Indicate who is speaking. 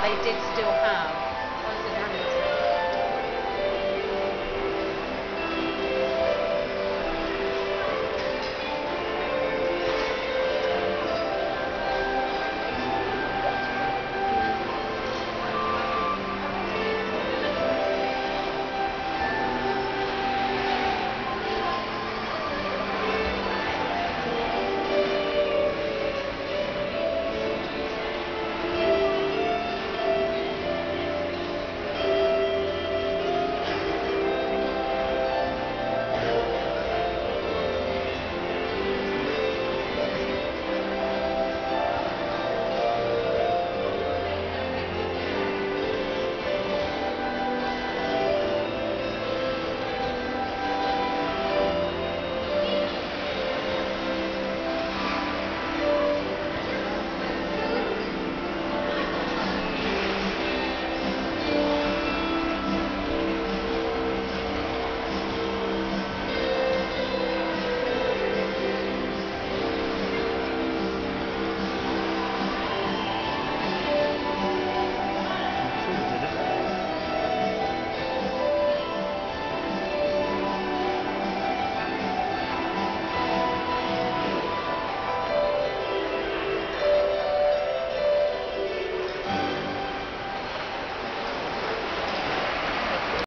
Speaker 1: they did still have